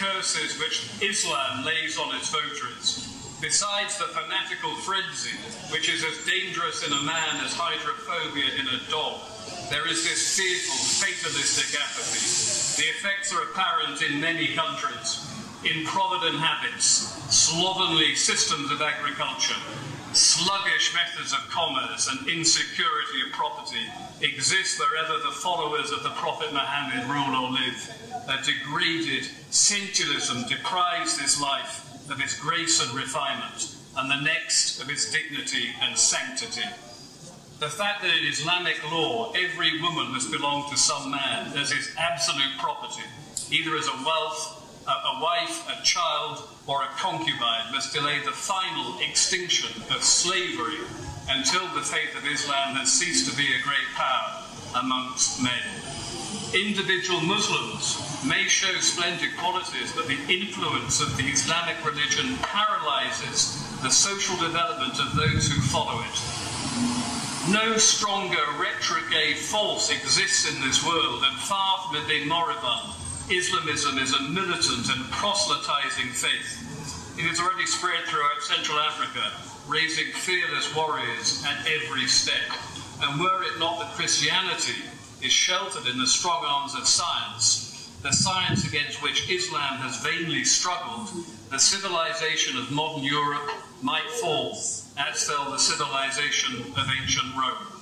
curses which Islam lays on its votaries. Besides the fanatical frenzy, which is as dangerous in a man as hydrophobia in a dog, there is this fearful, fatalistic apathy. The effects are apparent in many countries. Improvident habits, slovenly systems of agriculture, sluggish methods of commerce, and insecurity of property exist wherever the followers of the Prophet Muhammad rule or live. A degraded sensualism deprives this life of its grace and refinement, and the next of its dignity and sanctity. The fact that in Islamic law every woman must belong to some man as his absolute property, either as a wealth, a, a wife, a child, or a concubine, must delay the final extinction of slavery until the faith of Islam has ceased to be a great power amongst men. Individual Muslims may show splendid qualities, but the influence of the Islamic religion paralyzes the social development of those who follow it. No stronger retrograde force exists in this world, and far from it being moribund, Islamism is a militant and proselytizing faith. It has already spread throughout Central Africa, raising fearless warriors at every step. And were it not that Christianity is sheltered in the strong arms of science, the science against which Islam has vainly struggled, the civilization of modern Europe might fall, as fell the civilization of ancient Rome.